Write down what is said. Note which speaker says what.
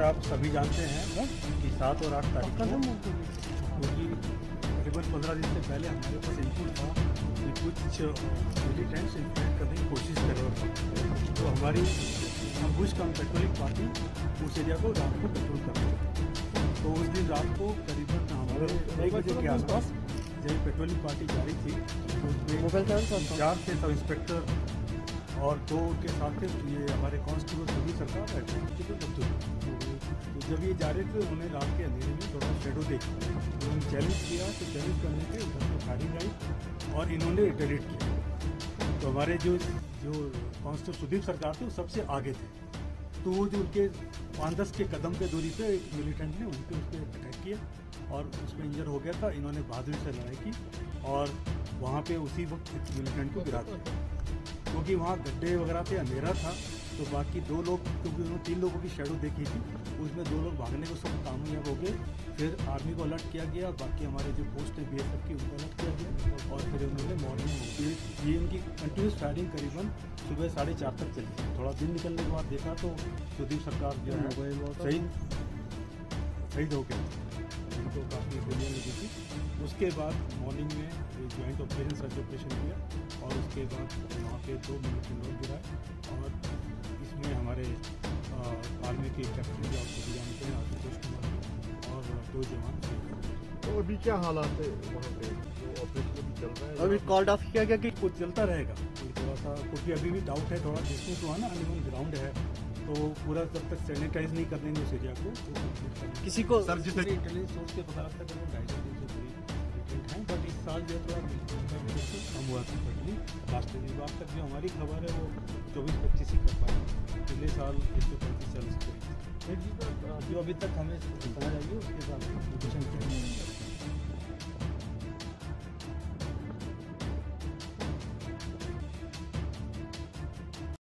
Speaker 1: आप सभी जानते हैं कि सात और आठ तारीख को क्योंकि तकरीबन पंद्रह दिन से पहले हमारे पास इनपुट था कि कुछ मिलिटेंट्स इन्फ्लुएट करने की कोशिश कर रहे थे। तो हमारी हम बुश कम पेट्रोलिंग पार्टी उस एरिया को रात को पेट्रोल कर रहे थे। तो उस दिन रात को करीबन हमारे एक बजे के आसपास जब पेट्रोलिंग पार्टी जारी थी तो उसमें चार थे सब इंस्पेक्टर और दो के साथ थे ये हमारे कांस्टेबल कांस्टेबल तो जब ये जा रहे थे, उन्होंने रात के अंधेरे में थोड़ा शेडो देखा उन्होंने चैलेंज किया तो चैलेंज करने पे उधर फायरिंग आई और इन्होंने रिटेलिएट किया तो हमारे जो जो कांस्टेबल सुदीप सरकार थे वो सबसे आगे थे। तो वो जो उनके पाँच दस के कदम के दूरी पे एक मिलिटेंट ने उनके उस पर अटैक किया और उसमें इंजर हो गया था इन्होंने बहादुरी से लड़ाई की और वहाँ पे उसी वक्त मिलिटेंट को गिरा दिया। क्योंकि वहाँ गड्ढे वगैरह पे अंधेरा था। तो बाकी दो लोग क्योंकि उन्होंने तीन लोगों की शेडो देखी थी उसमें दो लोग भागने को सब कामयाब हो गए। फिर आर्मी को अलर्ट किया गया बाकी हमारे जो पोस्ट है बी की उनको अलर्ट किया गया और फिर उन्होंने मॉर्निंग ये इनकी कंटिन्यूस फायरिंग करीबन सुबह साढ़े चार तक चली। थोड़ा दिन निकलने के बाद देखा तो सुदीप सरकार जो है शहीद शहीद हो गए। उनको काफ़ी गोलियाँ लगी थी। उसके बाद मॉर्निंग में एक ज्वाइंट ऑपरेशन सर्च ऑपरेशन किया और उसके बाद वहाँ पे दो मिलिट्री लोग गिराए और इसमें हमारे आर्मी के कैप्टन जो आप सभी जानते हैं आशुतोष कुमार और दो जवान
Speaker 2: तो अभी क्या हालात है वहाँ पे? जो ऑपरेशन अभी चल रहा है।
Speaker 3: अभी कॉल्ड ऑफ़ किया गया कि
Speaker 1: कुछ चलता रहेगा। थोड़ा सा क्योंकि अभी भी डाउट है थोड़ा डिस्टेंस हुआ ना अनिमल ग्राउंड है तो पूरा जब तक सैनिटाइज नहीं कर देंगे उस एरिया को तो
Speaker 3: किसी को
Speaker 1: सर जिस इंटेलिजेंस सोर्स के पता लगता है ढाई सौ तीन सौ पूरी हैं। बट इस साल जो है थोड़ा कम हुआ था पटनी राष्ट्रीय विभाग तक जो हमारी खबर है वो चौबीस पच्चीस ही कर पाए। पिछले साल एक सौ पैंतीस चालीस जो अभी तक हमें समझ आई है